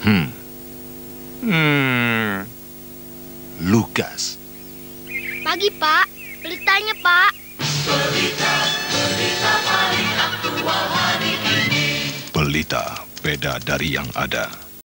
Hmm. Hmm. Lukas. Pagi, Pak. Beritanya, Pak. Berita, berita paling aktual hari ini. Berita beda dari yang ada.